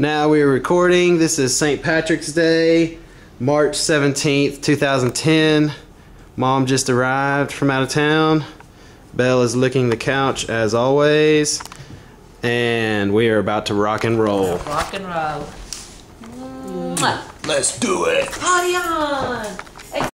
Now we are recording. This is St. Patrick's Day, March 17th, 2010. Mom just arrived from out of town. Belle is licking the couch as always. And we are about to rock and roll. Rock and roll. Mwah. Let's do it. Party on!